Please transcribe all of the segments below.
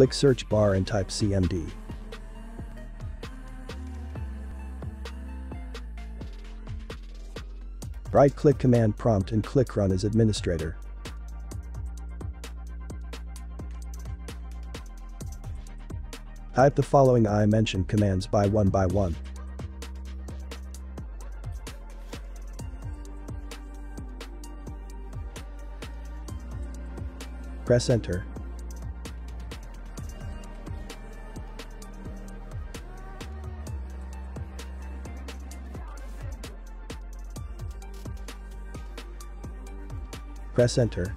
Click search bar and type CMD. Right-click command prompt and click run as administrator. Type the following I mentioned commands by one by one. Press enter. Press enter.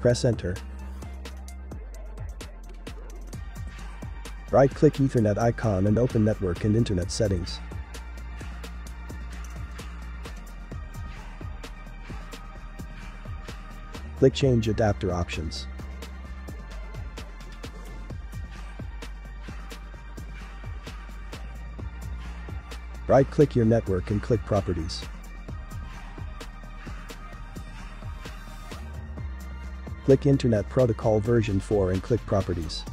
Press enter. Right-click Ethernet icon and open Network and Internet settings. Click Change Adapter Options. Right-click your network and click Properties. Click Internet Protocol version 4 and click Properties.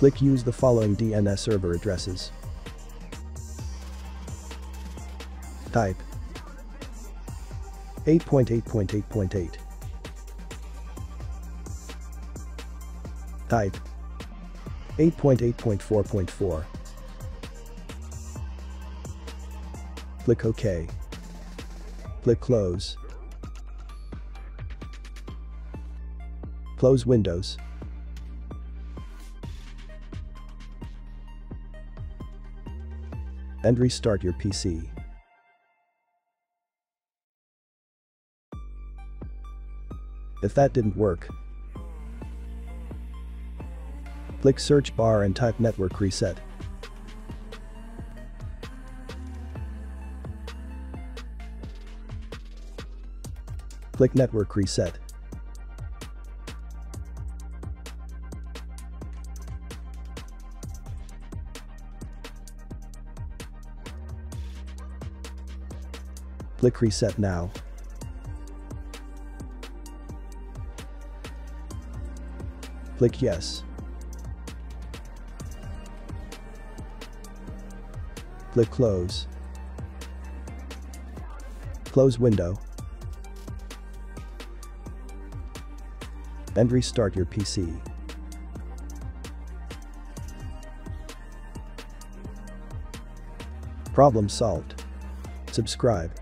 Click Use the following DNS server addresses. Type 8.8.8.8 Type 8.8.4.4 Click OK. Click Close. Close Windows. And restart your PC. If that didn't work, click search bar and type network reset. Click network reset. Click reset now. Click yes. Click close. Close window. And restart your PC. Problem solved. Subscribe.